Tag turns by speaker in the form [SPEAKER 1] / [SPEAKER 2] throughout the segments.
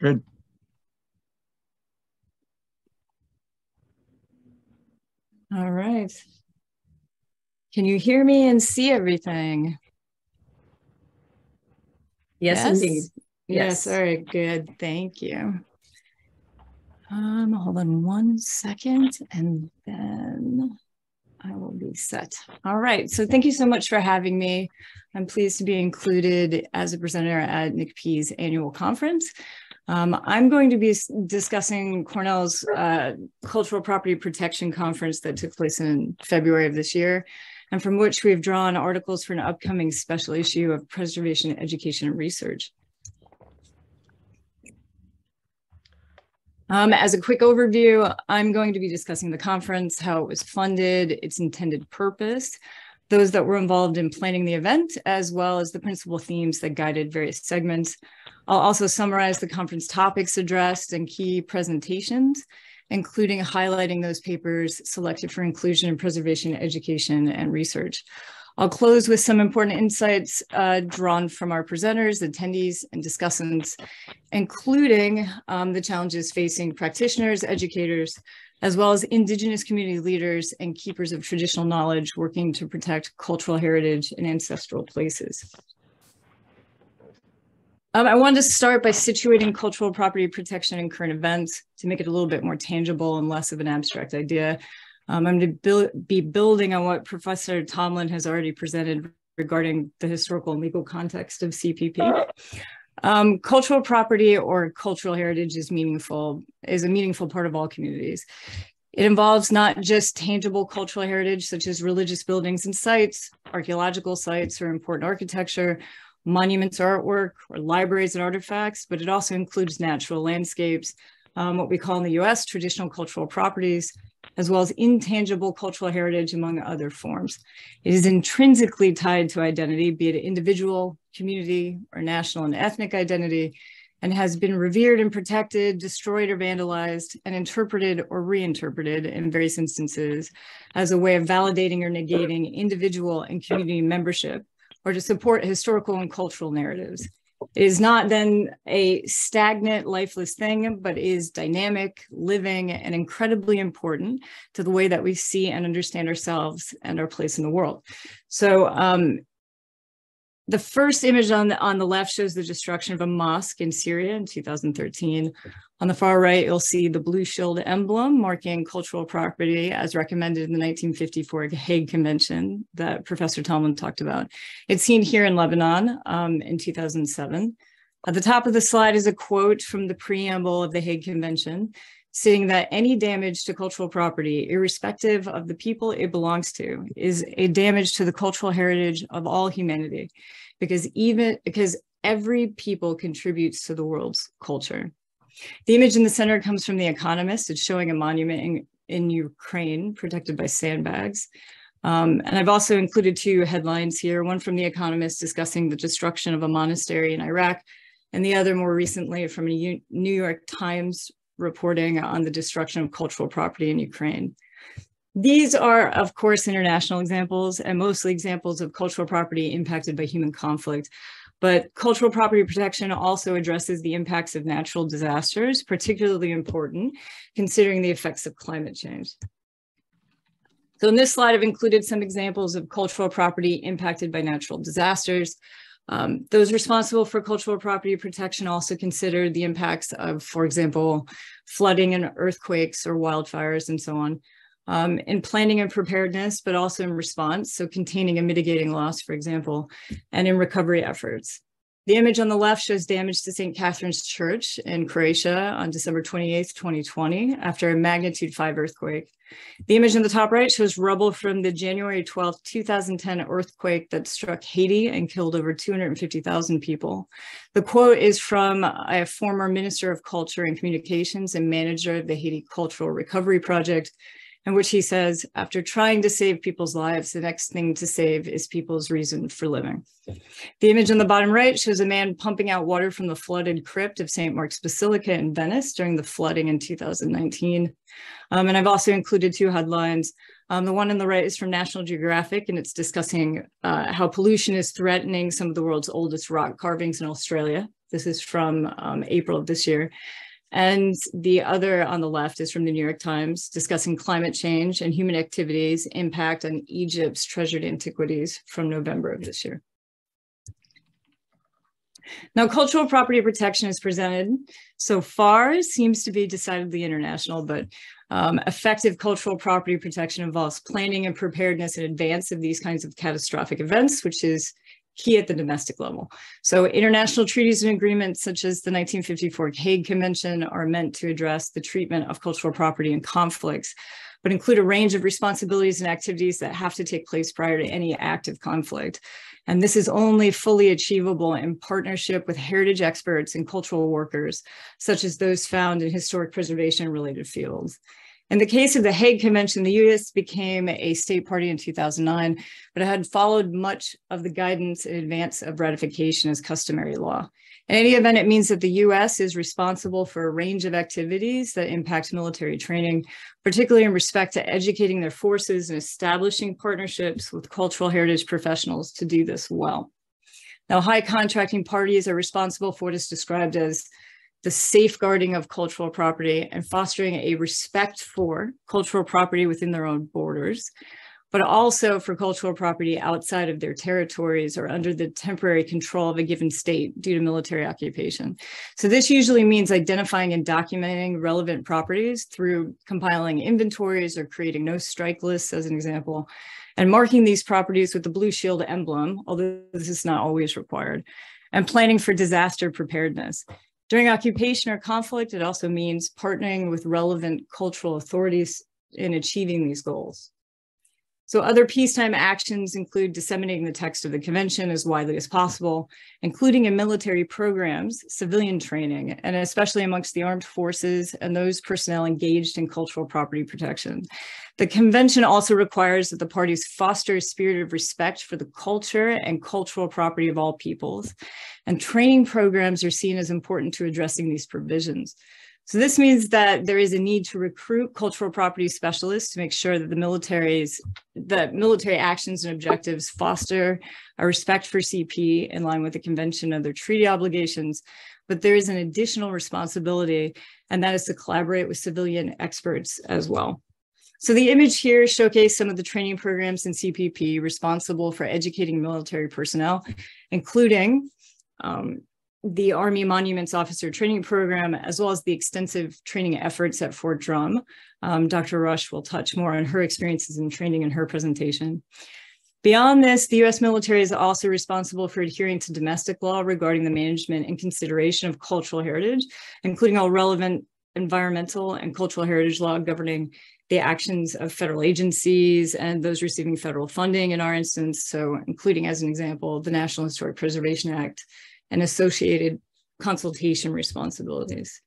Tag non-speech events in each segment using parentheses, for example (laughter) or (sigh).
[SPEAKER 1] Good.
[SPEAKER 2] All right. Can you hear me and see everything?
[SPEAKER 3] Yes, yes? indeed.
[SPEAKER 2] Yes. yes. All right. Good. Thank you. Um, hold on one second and then I will be set. All right. So thank you so much for having me. I'm pleased to be included as a presenter at NCCP's annual conference. Um, I'm going to be discussing Cornell's uh, Cultural Property Protection Conference that took place in February of this year, and from which we have drawn articles for an upcoming special issue of Preservation Education and Research. Um, as a quick overview, I'm going to be discussing the conference, how it was funded, its intended purpose, those that were involved in planning the event, as well as the principal themes that guided various segments. I'll also summarize the conference topics addressed and key presentations, including highlighting those papers selected for inclusion in preservation, education, and research. I'll close with some important insights uh, drawn from our presenters, attendees, and discussants, including um, the challenges facing practitioners, educators, as well as Indigenous community leaders and keepers of traditional knowledge working to protect cultural heritage and ancestral places. Um, I wanted to start by situating cultural property protection in current events to make it a little bit more tangible and less of an abstract idea. Um, I'm going to be building on what Professor Tomlin has already presented regarding the historical and legal context of CPP. Um, cultural property or cultural heritage is meaningful, is a meaningful part of all communities. It involves not just tangible cultural heritage, such as religious buildings and sites, archaeological sites, or important architecture, monuments or artwork or libraries and artifacts, but it also includes natural landscapes, um, what we call in the US traditional cultural properties, as well as intangible cultural heritage among other forms. It is intrinsically tied to identity, be it individual, community, or national and ethnic identity, and has been revered and protected, destroyed or vandalized, and interpreted or reinterpreted in various instances as a way of validating or negating individual and community membership or to support historical and cultural narratives. It is not then a stagnant, lifeless thing, but is dynamic, living, and incredibly important to the way that we see and understand ourselves and our place in the world. So um, the first image on the, on the left shows the destruction of a mosque in Syria in 2013. On the far right, you'll see the blue shield emblem marking cultural property as recommended in the 1954 Hague Convention that Professor Tomlin talked about. It's seen here in Lebanon um, in 2007. At the top of the slide is a quote from the preamble of the Hague Convention stating that any damage to cultural property, irrespective of the people it belongs to, is a damage to the cultural heritage of all humanity, because even because every people contributes to the world's culture. The image in the center comes from The Economist. It's showing a monument in, in Ukraine protected by sandbags. Um, and I've also included two headlines here, one from The Economist discussing the destruction of a monastery in Iraq, and the other more recently from a New York Times reporting on the destruction of cultural property in Ukraine. These are, of course, international examples and mostly examples of cultural property impacted by human conflict. But cultural property protection also addresses the impacts of natural disasters, particularly important considering the effects of climate change. So in this slide, I've included some examples of cultural property impacted by natural disasters. Um, those responsible for cultural property protection also consider the impacts of, for example, flooding and earthquakes or wildfires and so on. Um, in planning and preparedness, but also in response, so containing and mitigating loss, for example, and in recovery efforts. The image on the left shows damage to St. Catherine's Church in Croatia on December 28, 2020, after a magnitude 5 earthquake. The image on the top right shows rubble from the January 12, 2010 earthquake that struck Haiti and killed over 250,000 people. The quote is from a former Minister of Culture and Communications and manager of the Haiti Cultural Recovery Project, in which he says, after trying to save people's lives, the next thing to save is people's reason for living. The image on the bottom right shows a man pumping out water from the flooded crypt of St. Mark's Basilica in Venice during the flooding in 2019. Um, and I've also included two headlines. Um, the one on the right is from National Geographic, and it's discussing uh, how pollution is threatening some of the world's oldest rock carvings in Australia This is from um, April of this year. And the other on the left is from the New York Times discussing climate change and human activities impact on Egypt's treasured antiquities from November of this year. Now, cultural property protection is presented so far seems to be decidedly international, but um, effective cultural property protection involves planning and preparedness in advance of these kinds of catastrophic events, which is key at the domestic level. So international treaties and agreements such as the 1954 Hague Convention are meant to address the treatment of cultural property in conflicts, but include a range of responsibilities and activities that have to take place prior to any active conflict. And this is only fully achievable in partnership with heritage experts and cultural workers, such as those found in historic preservation related fields. In the case of the Hague Convention, the US became a state party in 2009, but it had followed much of the guidance in advance of ratification as customary law. In any event, it means that the US is responsible for a range of activities that impact military training, particularly in respect to educating their forces and establishing partnerships with cultural heritage professionals to do this well. Now, high contracting parties are responsible for what is described as the safeguarding of cultural property and fostering a respect for cultural property within their own borders, but also for cultural property outside of their territories or under the temporary control of a given state due to military occupation. So this usually means identifying and documenting relevant properties through compiling inventories or creating no strike lists as an example, and marking these properties with the blue shield emblem, although this is not always required, and planning for disaster preparedness. During occupation or conflict, it also means partnering with relevant cultural authorities in achieving these goals. So other peacetime actions include disseminating the text of the convention as widely as possible, including in military programs, civilian training, and especially amongst the armed forces and those personnel engaged in cultural property protection. The convention also requires that the parties foster a spirit of respect for the culture and cultural property of all peoples, and training programs are seen as important to addressing these provisions. So this means that there is a need to recruit cultural property specialists to make sure that the military's that military actions and objectives foster a respect for CP in line with the convention and their treaty obligations. But there is an additional responsibility, and that is to collaborate with civilian experts as well. So the image here showcases some of the training programs in CPP responsible for educating military personnel, including um, the Army Monuments Officer Training Program, as well as the extensive training efforts at Fort Drum. Um, Dr. Rush will touch more on her experiences in training in her presentation. Beyond this, the US military is also responsible for adhering to domestic law regarding the management and consideration of cultural heritage, including all relevant environmental and cultural heritage law governing the actions of federal agencies and those receiving federal funding in our instance. So including as an example, the National Historic Preservation Act and associated consultation responsibilities.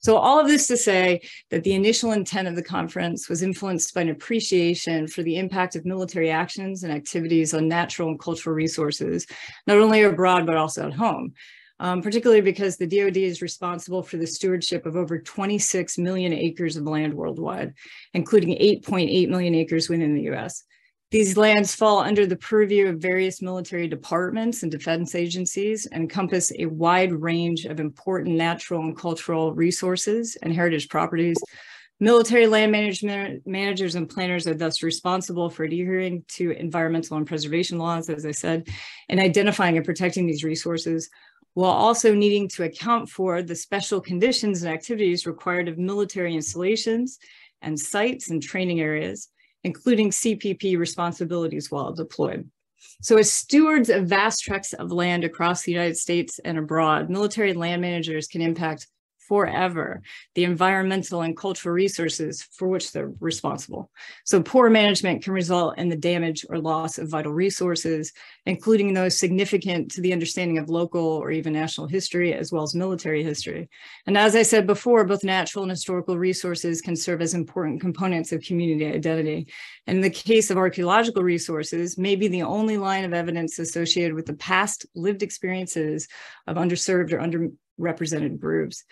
[SPEAKER 2] So all of this to say that the initial intent of the conference was influenced by an appreciation for the impact of military actions and activities on natural and cultural resources, not only abroad, but also at home. Um, particularly because the DoD is responsible for the stewardship of over 26 million acres of land worldwide, including 8.8 million acres within the US. These lands fall under the purview of various military departments and defense agencies, and encompass a wide range of important natural and cultural resources and heritage properties. Military land management managers and planners are thus responsible for adhering to environmental and preservation laws, as I said, and identifying and protecting these resources, while also needing to account for the special conditions and activities required of military installations and sites and training areas including CPP responsibilities while deployed. So as stewards of vast tracts of land across the United States and abroad, military land managers can impact forever the environmental and cultural resources for which they're responsible. So poor management can result in the damage or loss of vital resources, including those significant to the understanding of local or even national history, as well as military history. And as I said before, both natural and historical resources can serve as important components of community identity. And in the case of archaeological resources, may be the only line of evidence associated with the past lived experiences of underserved or underrepresented groups.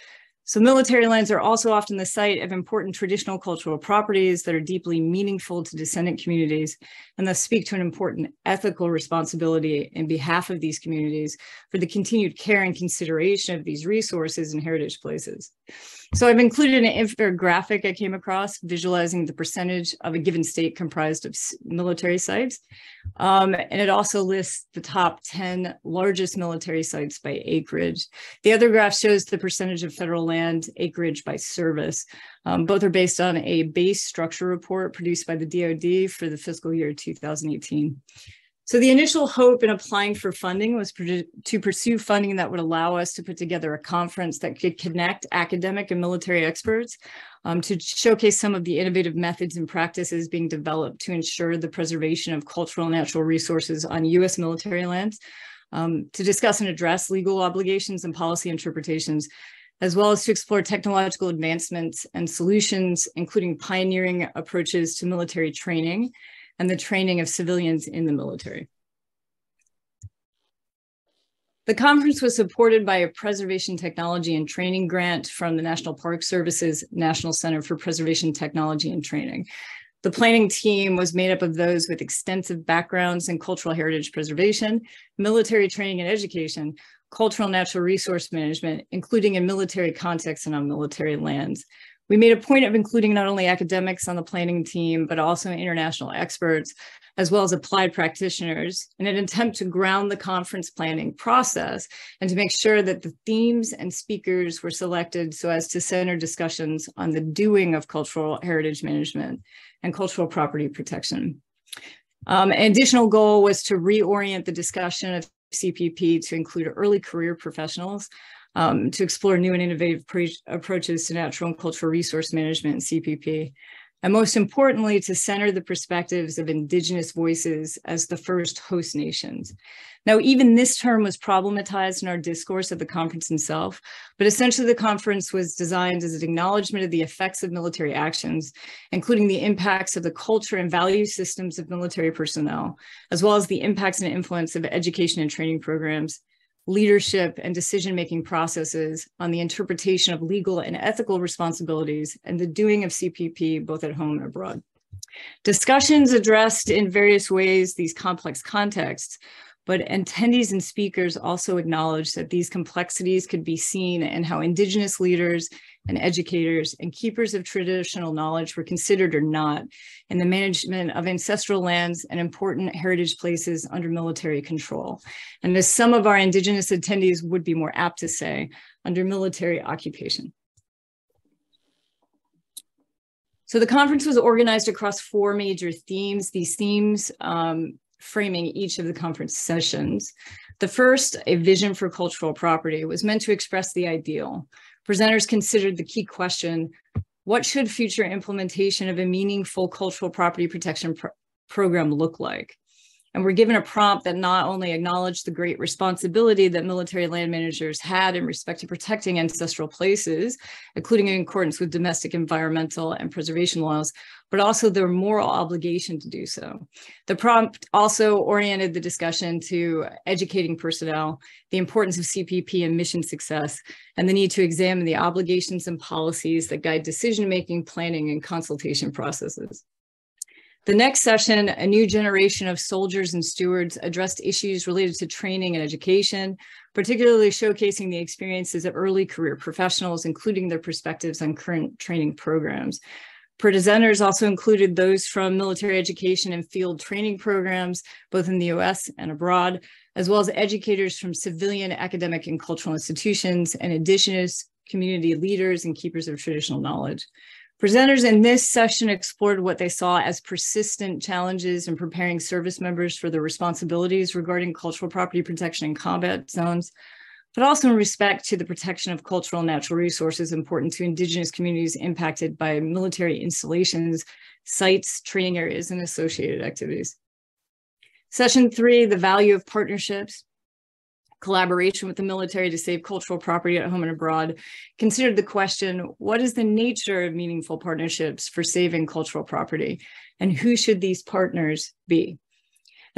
[SPEAKER 2] So military lands are also often the site of important traditional cultural properties that are deeply meaningful to descendant communities and thus speak to an important ethical responsibility in behalf of these communities for the continued care and consideration of these resources and heritage places. So I've included an infographic I came across visualizing the percentage of a given state comprised of military sites. Um, and it also lists the top 10 largest military sites by acreage. The other graph shows the percentage of federal land acreage by service. Um, both are based on a base structure report produced by the DoD for the fiscal year 2018. So the initial hope in applying for funding was to pursue funding that would allow us to put together a conference that could connect academic and military experts um, to showcase some of the innovative methods and practices being developed to ensure the preservation of cultural and natural resources on U.S. military lands, um, to discuss and address legal obligations and policy interpretations, as well as to explore technological advancements and solutions, including pioneering approaches to military training and the training of civilians in the military. The conference was supported by a preservation technology and training grant from the National Park Service's National Center for Preservation Technology and Training. The planning team was made up of those with extensive backgrounds in cultural heritage preservation, military training and education, cultural natural resource management, including in military contexts and on military lands, we made a point of including not only academics on the planning team, but also international experts, as well as applied practitioners in an attempt to ground the conference planning process and to make sure that the themes and speakers were selected so as to center discussions on the doing of cultural heritage management and cultural property protection. Um, an additional goal was to reorient the discussion of CPP to include early career professionals um, to explore new and innovative approaches to natural and cultural resource management and CPP. And most importantly, to center the perspectives of Indigenous voices as the first host nations. Now, even this term was problematized in our discourse at the conference itself, but essentially the conference was designed as an acknowledgement of the effects of military actions, including the impacts of the culture and value systems of military personnel, as well as the impacts and influence of education and training programs, leadership and decision making processes on the interpretation of legal and ethical responsibilities and the doing of CPP both at home and abroad. Discussions addressed in various ways these complex contexts but attendees and speakers also acknowledged that these complexities could be seen in how Indigenous leaders and educators and keepers of traditional knowledge were considered or not in the management of ancestral lands and important heritage places under military control. And as some of our Indigenous attendees would be more apt to say, under military occupation. So the conference was organized across four major themes. These themes um, framing each of the conference sessions. The first, a vision for cultural property, was meant to express the ideal. Presenters considered the key question, what should future implementation of a meaningful cultural property protection program look like? And we're given a prompt that not only acknowledged the great responsibility that military land managers had in respect to protecting ancestral places, including in accordance with domestic environmental and preservation laws, but also their moral obligation to do so. The prompt also oriented the discussion to educating personnel, the importance of CPP and mission success, and the need to examine the obligations and policies that guide decision-making, planning, and consultation processes. The next session, a new generation of soldiers and stewards addressed issues related to training and education, particularly showcasing the experiences of early career professionals, including their perspectives on current training programs. Presenters also included those from military education and field training programs, both in the US and abroad, as well as educators from civilian, academic, and cultural institutions, and indigenous community leaders and keepers of traditional knowledge. Presenters in this session explored what they saw as persistent challenges in preparing service members for their responsibilities regarding cultural property protection in combat zones, but also in respect to the protection of cultural and natural resources important to Indigenous communities impacted by military installations, sites, training areas, and associated activities. Session three, the value of partnerships collaboration with the military to save cultural property at home and abroad, considered the question, what is the nature of meaningful partnerships for saving cultural property? And who should these partners be?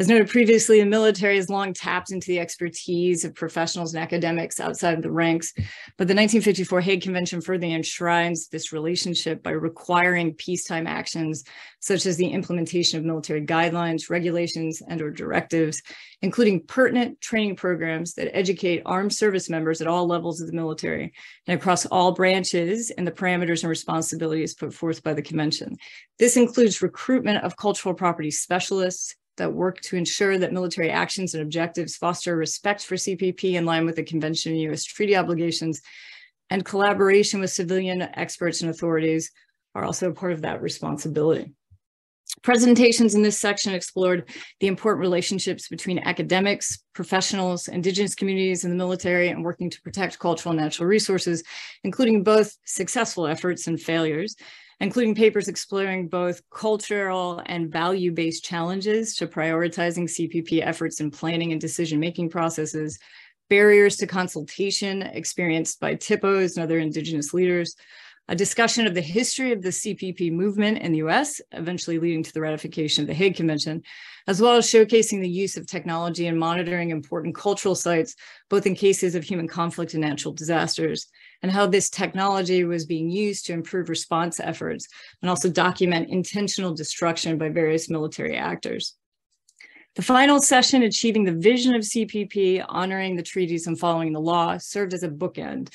[SPEAKER 2] As noted previously, the military has long tapped into the expertise of professionals and academics outside of the ranks, but the 1954 Hague Convention further enshrines this relationship by requiring peacetime actions such as the implementation of military guidelines, regulations, and or directives, including pertinent training programs that educate armed service members at all levels of the military and across all branches and the parameters and responsibilities put forth by the convention. This includes recruitment of cultural property specialists, that work to ensure that military actions and objectives foster respect for CPP in line with the Convention and U.S. treaty obligations, and collaboration with civilian experts and authorities are also a part of that responsibility. Presentations in this section explored the important relationships between academics, professionals, indigenous communities and the military, and working to protect cultural and natural resources, including both successful efforts and failures, including papers exploring both cultural and value-based challenges to prioritizing CPP efforts in planning and decision-making processes, barriers to consultation experienced by THPOs and other indigenous leaders, a discussion of the history of the CPP movement in the US, eventually leading to the ratification of the Hague Convention, as well as showcasing the use of technology and monitoring important cultural sites, both in cases of human conflict and natural disasters, and how this technology was being used to improve response efforts and also document intentional destruction by various military actors. The final session, Achieving the Vision of CPP, Honoring the Treaties and Following the Law, served as a bookend.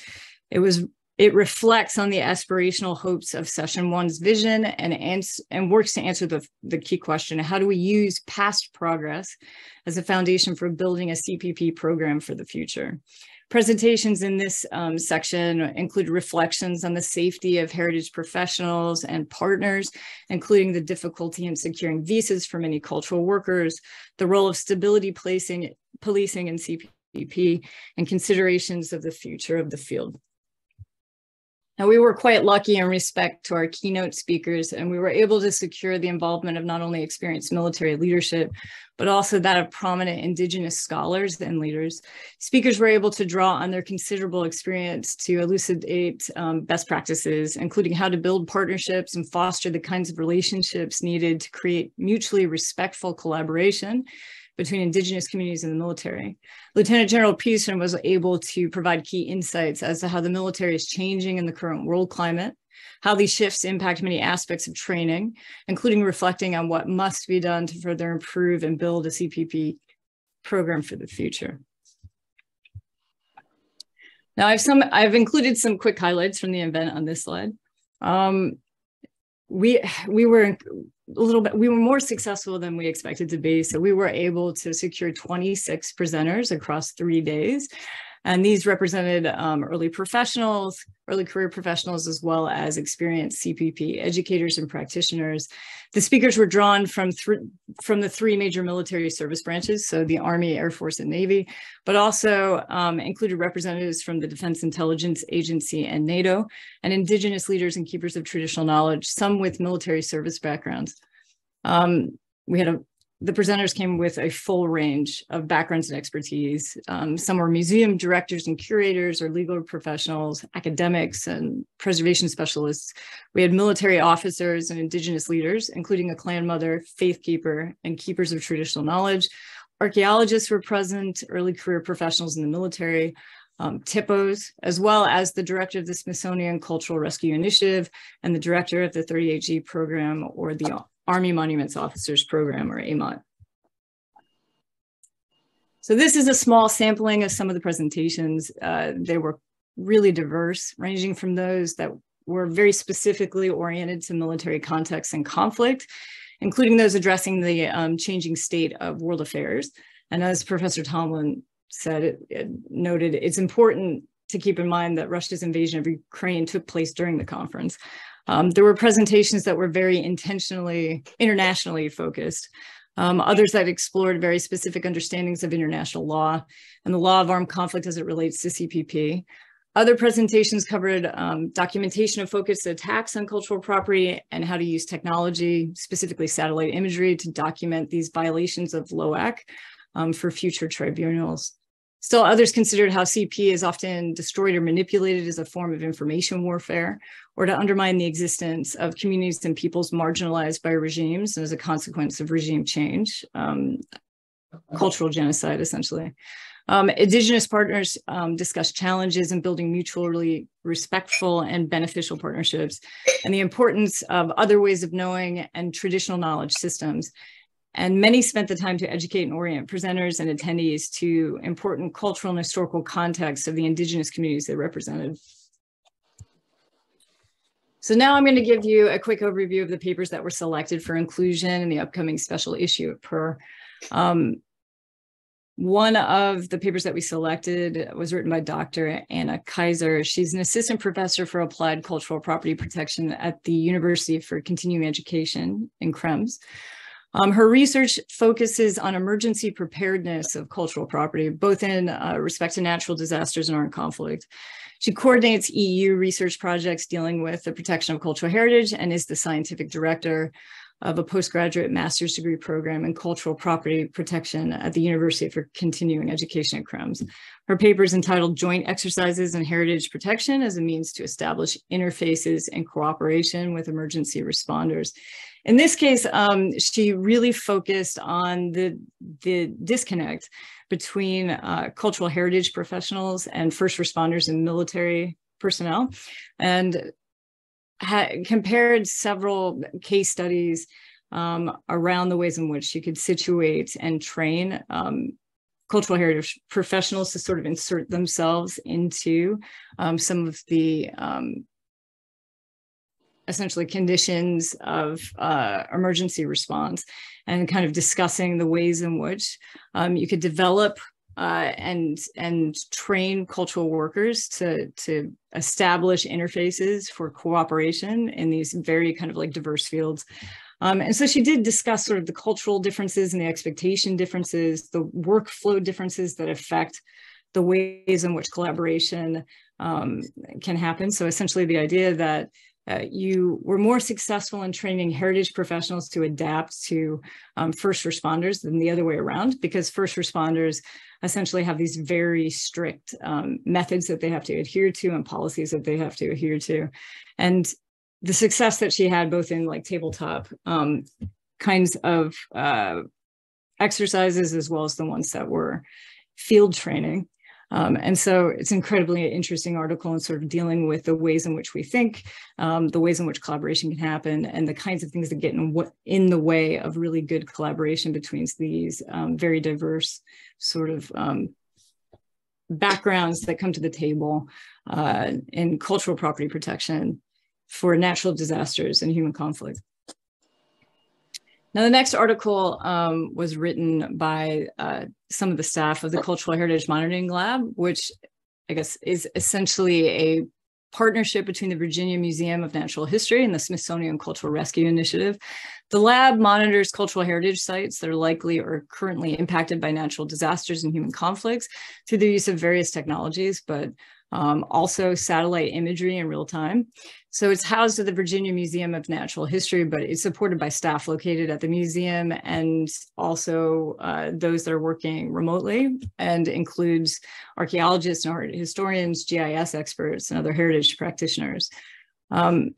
[SPEAKER 2] It was it reflects on the aspirational hopes of session one's vision and, ans- and works to answer the, the key question how do we use past progress as a foundation for building a CPP program for the future? Presentations in this um, section include reflections on the safety of heritage professionals and partners, including the difficulty in securing visas for many cultural workers, the role of stability placing, policing in CPP, and considerations of the future of the field. Now, we were quite lucky in respect to our keynote speakers, and we were able to secure the involvement of not only experienced military leadership, but also that of prominent Indigenous scholars and leaders. Speakers were able to draw on their considerable experience to elucidate um, best practices, including how to build partnerships and foster the kinds of relationships needed to create mutually respectful collaboration between indigenous communities and the military. Lieutenant General Peterson was able to provide key insights as to how the military is changing in the current world climate, how these shifts impact many aspects of training, including reflecting on what must be done to further improve and build a CPP program for the future. Now I've some I've included some quick highlights from the event on this slide. Um, we we were a little bit we were more successful than we expected to be. So we were able to secure 26 presenters across three days and these represented um, early professionals, early career professionals, as well as experienced CPP educators and practitioners. The speakers were drawn from, from the three major military service branches, so the Army, Air Force, and Navy, but also um, included representatives from the Defense Intelligence Agency and NATO, and indigenous leaders and keepers of traditional knowledge, some with military service backgrounds. Um, we had a the presenters came with a full range of backgrounds and expertise. Um, some were museum directors and curators or legal professionals, academics and preservation specialists. We had military officers and indigenous leaders, including a clan mother, faith keeper, and keepers of traditional knowledge. Archaeologists were present, early career professionals in the military, um, THPOs, as well as the director of the Smithsonian Cultural Rescue Initiative and the director of the 38G program or the Army Monuments Officers Program, or AMOT. So this is a small sampling of some of the presentations. Uh, they were really diverse, ranging from those that were very specifically oriented to military context and conflict, including those addressing the um, changing state of world affairs. And as Professor Tomlin said, it, it noted, it's important to keep in mind that Russia's invasion of Ukraine took place during the conference. Um, there were presentations that were very intentionally internationally focused. Um, others that explored very specific understandings of international law and the law of armed conflict as it relates to CPP. Other presentations covered um, documentation of focused attacks on cultural property and how to use technology, specifically satellite imagery, to document these violations of LOAC um, for future tribunals. Still, others considered how CP is often destroyed or manipulated as a form of information warfare, or to undermine the existence of communities and peoples marginalized by regimes and as a consequence of regime change. Um, cultural genocide, essentially. Um, Indigenous partners um, challenges in building mutually respectful and beneficial partnerships and the importance of other ways of knowing and traditional knowledge systems. And many spent the time to educate and orient presenters and attendees to important cultural and historical contexts of the Indigenous communities they represented. So now I'm going to give you a quick overview of the papers that were selected for inclusion in the upcoming special issue of PUR. Um, one of the papers that we selected was written by Dr. Anna Kaiser. She's an assistant professor for applied cultural property protection at the University for Continuing Education in Krems. Um, her research focuses on emergency preparedness of cultural property, both in uh, respect to natural disasters and armed conflict. She coordinates EU research projects dealing with the protection of cultural heritage and is the scientific director of a postgraduate master's degree program in cultural property protection at the University for Continuing Education at Krems. Her paper is entitled Joint Exercises in Heritage Protection as a Means to Establish Interfaces and Cooperation with Emergency Responders. In this case, um, she really focused on the, the disconnect between uh, cultural heritage professionals and first responders and military personnel. And compared several case studies um, around the ways in which you could situate and train um, cultural heritage professionals to sort of insert themselves into um, some of the um, essentially conditions of uh, emergency response and kind of discussing the ways in which um, you could develop uh, and and train cultural workers to to establish interfaces for cooperation in these very kind of like diverse fields. Um, and so she did discuss sort of the cultural differences and the expectation differences, the workflow differences that affect the ways in which collaboration um, can happen. So essentially the idea that uh, you were more successful in training heritage professionals to adapt to um, first responders than the other way around, because first responders essentially have these very strict um, methods that they have to adhere to and policies that they have to adhere to. And the success that she had both in like tabletop um, kinds of uh, exercises as well as the ones that were field training um, and so it's incredibly interesting article and sort of dealing with the ways in which we think, um, the ways in which collaboration can happen, and the kinds of things that get in, in the way of really good collaboration between these um, very diverse sort of um, backgrounds that come to the table uh, in cultural property protection for natural disasters and human conflict. Now, the next article um, was written by uh, some of the staff of the Cultural Heritage Monitoring Lab, which I guess is essentially a partnership between the Virginia Museum of Natural History and the Smithsonian Cultural Rescue Initiative. The lab monitors cultural heritage sites that are likely or currently impacted by natural disasters and human conflicts through the use of various technologies, but um, also satellite imagery in real time. So it's housed at the Virginia Museum of Natural History, but it's supported by staff located at the museum and also uh, those that are working remotely and includes archaeologists and art historians, GIS experts, and other heritage practitioners. Um,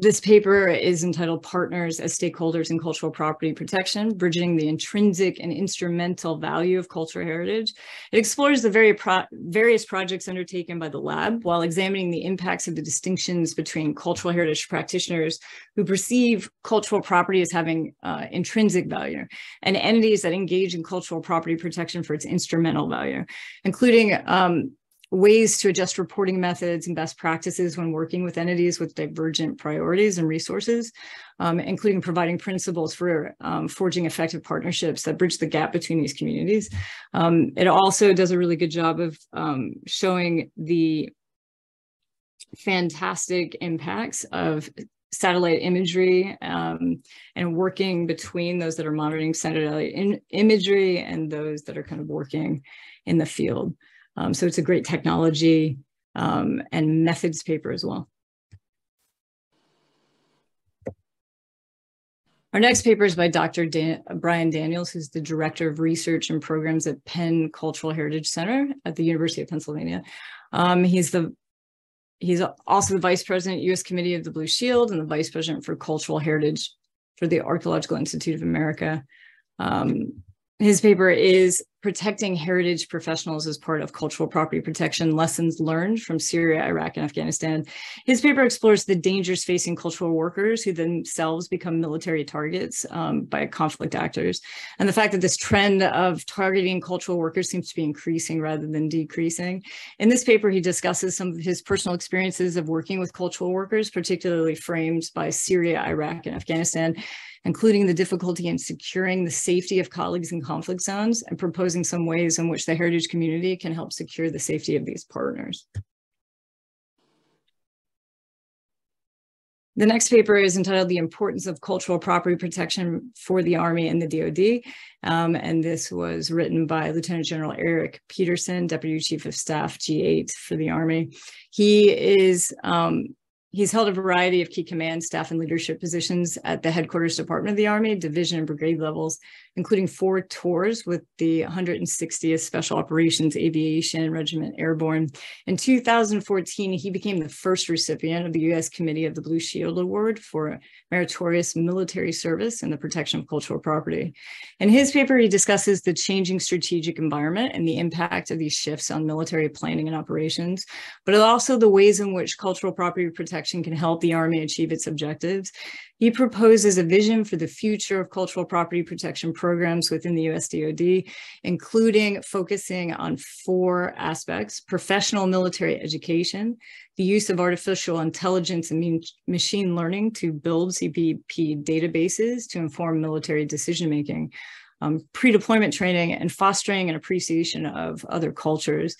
[SPEAKER 2] This paper is entitled Partners as Stakeholders in Cultural Property Protection, Bridging the Intrinsic and Instrumental Value of Cultural Heritage. It explores the very pro various projects undertaken by the lab while examining the impacts of the distinctions between cultural heritage practitioners who perceive cultural property as having uh, intrinsic value and entities that engage in cultural property protection for its instrumental value, including um, ways to adjust reporting methods and best practices when working with entities with divergent priorities and resources, um, including providing principles for um, forging effective partnerships that bridge the gap between these communities. Um, it also does a really good job of um, showing the fantastic impacts of satellite imagery um, and working between those that are monitoring satellite imagery and those that are kind of working in the field. Um, so it's a great technology um, and methods paper as well. Our next paper is by Dr. Dan Brian Daniels, who's the Director of Research and Programs at Penn Cultural Heritage Center at the University of Pennsylvania. Um, he's the He's also the Vice President, U.S. Committee of the Blue Shield and the Vice President for Cultural Heritage for the Archaeological Institute of America. Um, his paper is protecting heritage professionals as part of cultural property protection lessons learned from syria iraq and afghanistan. His paper explores the dangers facing cultural workers who themselves become military targets um, by conflict actors. And the fact that this trend of targeting cultural workers seems to be increasing rather than decreasing. In this paper he discusses some of his personal experiences of working with cultural workers particularly framed by syria iraq and afghanistan including the difficulty in securing the safety of colleagues in conflict zones and proposing some ways in which the heritage community can help secure the safety of these partners. The next paper is entitled The Importance of Cultural Property Protection for the Army and the DoD. Um, and this was written by Lieutenant General Erik Peterson, Deputy Chief of Staff G8 for the Army. He is um, He's held a variety of key command, staff, and leadership positions at the headquarters department of the Army, division and brigade levels, including four tours with the 160th Special Operations Aviation Regiment Airborne. In 2014, he became the first recipient of the U.S. Committee of the Blue Shield Award for meritorious military service and the protection of cultural property. In his paper, he discusses the changing strategic environment and the impact of these shifts on military planning and operations, but also the ways in which cultural property protection can help the Army achieve its objectives he proposes a vision for the future of cultural property protection programs within the US DoD, including focusing on four aspects, professional military education, the use of artificial intelligence and machine learning to build CPP databases to inform military decision-making, um, pre-deployment training, and fostering an appreciation of other cultures.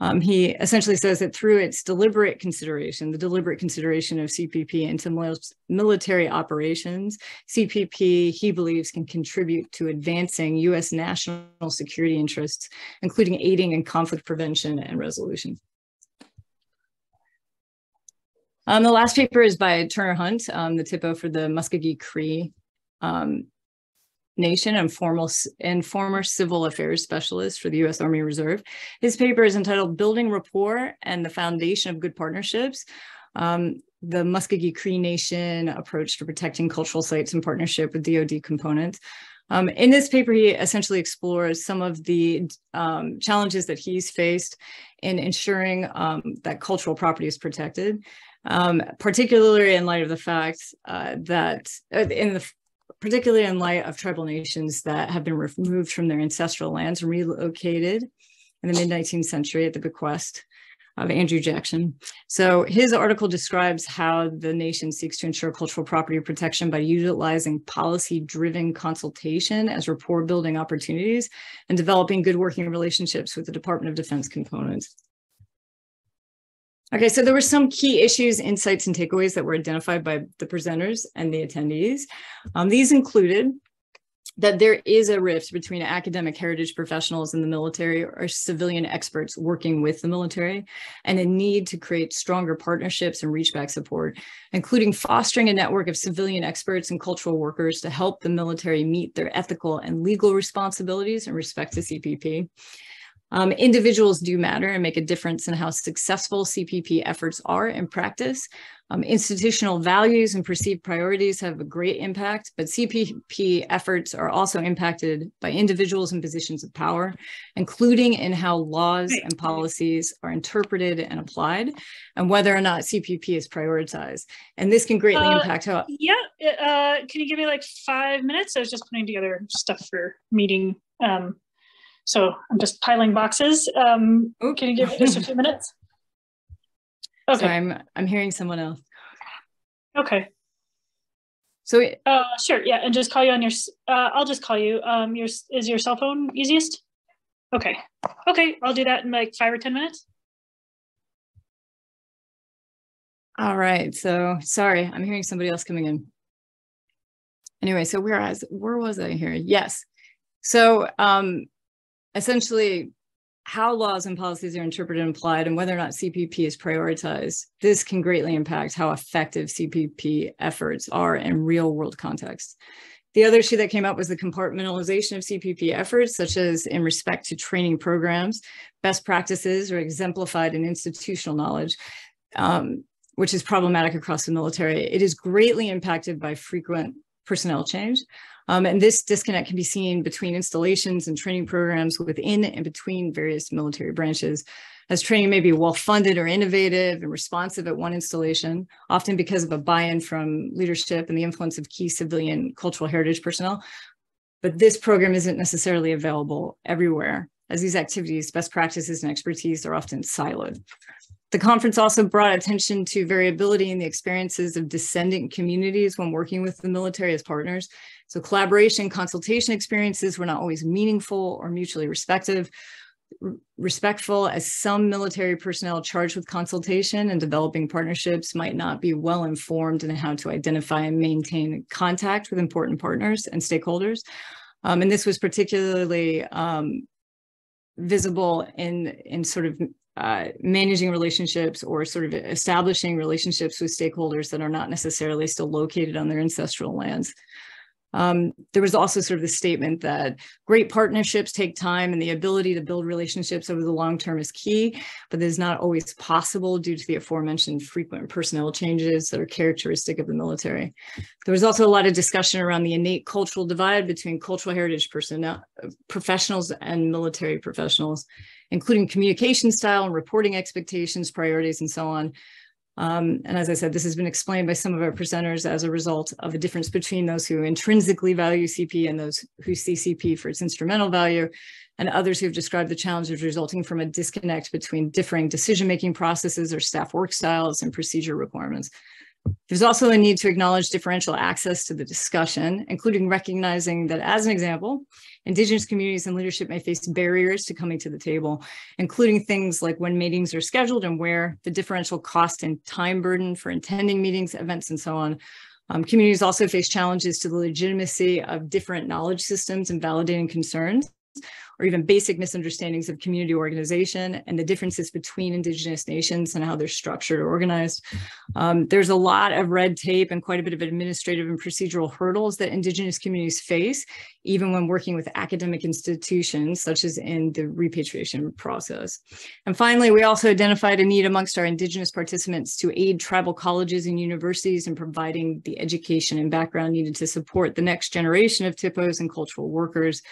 [SPEAKER 2] Um, he essentially says that through its deliberate consideration, the deliberate consideration of CPP into military operations, CPP, he believes, can contribute to advancing U.S. national security interests, including aiding in conflict prevention and resolution. Um, the last paper is by Turner Hunt, um, the THPO for the Muscogee Creek um, Nation and, formal, and former civil affairs specialist for the U.S. Army Reserve. His paper is entitled Building Rapport and the Foundation of Good Partnerships. Um, the Muscogee Creek Nation approach to protecting cultural sites in partnership with DoD components. Um, in this paper, he essentially explores some of the um, challenges that he's faced in ensuring um, that cultural property is protected, um, particularly in light of the fact uh, that uh, in the particularly in light of tribal nations that have been removed from their ancestral lands and relocated in the mid 19th century at the bequest of Andrew Jackson. So his article describes how the nation seeks to ensure cultural property protection by utilizing policy-driven consultation as rapport building opportunities and developing good working relationships with the Department of Defense components. Okay, so there were some key issues, insights, and takeaways that were identified by the presenters and the attendees. Um, these included that there is a rift between academic heritage professionals in the military or civilian experts working with the military, and a need to create stronger partnerships and reach back support, including fostering a network of civilian experts and cultural workers to help the military meet their ethical and legal responsibilities in respect to CPP. Um, individuals do matter and make a difference in how successful CPP efforts are in practice. Um, institutional values and perceived priorities have a great impact, but CPP efforts are also impacted by individuals in positions of power, including in how laws and policies are interpreted and applied, and whether or not CPP is prioritized. And this can greatly uh, impact how.
[SPEAKER 1] Yeah, uh, can you give me like five minutes? I was just putting together stuff for meeting um, so I'm just piling boxes. Um, can you give me just a few minutes? (laughs)
[SPEAKER 2] Okay. Sorry, I'm I'm hearing someone else.
[SPEAKER 1] Okay.
[SPEAKER 2] So
[SPEAKER 1] uh, sure, yeah, and just call you on your. Uh, I'll just call you. Um, your is your cell phone easiest? Okay. Okay, I'll do that in like five or ten minutes.
[SPEAKER 2] All right. So sorry, I'm hearing somebody else coming in. Anyway, so where was where was I here? Yes. So um, essentially how laws and policies are interpreted and applied and whether or not CPP is prioritized, this can greatly impact how effective CPP efforts are in real world context. The other issue that came up was the compartmentalization of CPP efforts, such as in respect to training programs, best practices are exemplified in institutional knowledge, um, which is problematic across the military. It is greatly impacted by frequent personnel change. Um, and this disconnect can be seen between installations and training programs within and between various military branches, as training may be well funded or innovative and responsive at one installation, often because of a buy in from leadership and the influence of key civilian cultural heritage personnel. But this program isn't necessarily available everywhere, as these activities, best practices, and expertise are often siloed. The conference also brought attention to variability in the experiences of descendant communities when working with the military as partners. So collaboration, consultation experiences were not always meaningful or mutually respective, respectful as some military personnel charged with consultation and developing partnerships might not be well informed in how to identify and maintain contact with important partners and stakeholders. Um, and this was particularly um, visible in, in sort of uh, managing relationships or sort of establishing relationships with stakeholders that are not necessarily still located on their ancestral lands. Um, there was also sort of the statement that great partnerships take time and the ability to build relationships over the long term is key, but it is not always possible due to the aforementioned frequent personnel changes that are characteristic of the military. There was also a lot of discussion around the innate cultural divide between cultural heritage personnel, professionals and military professionals, including communication style and reporting expectations, priorities, and so on. Um, and as I said, this has been explained by some of our presenters as a result of a difference between those who intrinsically value CP and those who see CP for its instrumental value, and others who have described the challenges resulting from a disconnect between differing decision-making processes or staff work styles and procedure requirements. There's also a need to acknowledge differential access to the discussion, including recognizing that, as an example, Indigenous communities and leadership may face barriers to coming to the table, including things like when meetings are scheduled and where, the differential cost and time burden for attending meetings, events, and so on. Um, communities also face challenges to the legitimacy of different knowledge systems and validating concerns or even basic misunderstandings of community organization and the differences between Indigenous nations and how they're structured or organized. Um, there's a lot of red tape and quite a bit of administrative and procedural hurdles that Indigenous communities face, even when working with academic institutions, such as in the repatriation process. And finally, we also identified a need amongst our Indigenous participants to aid tribal colleges and universities in providing the education and background needed to support the next generation of THPOs and cultural workers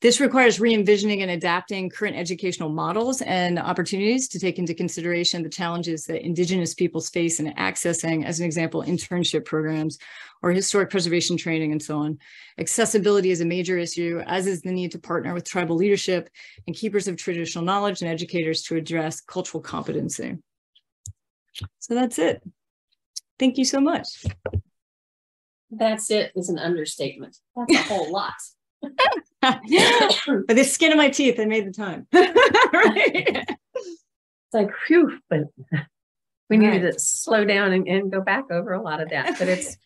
[SPEAKER 2] this requires re-envisioning and adapting current educational models and opportunities to take into consideration the challenges that Indigenous peoples face in accessing, as an example, internship programs or historic preservation training and so on. Accessibility is a major issue, as is the need to partner with tribal leadership and keepers of traditional knowledge and educators to address cultural competency. So that's it. Thank you so much.
[SPEAKER 3] That's it is an understatement. That's a whole lot. (laughs)
[SPEAKER 2] but the skin of my teeth, I made the time. right? (laughs)
[SPEAKER 3] It's like, whew, but we needed right. to slow down and, and, go back over a lot of that. But it's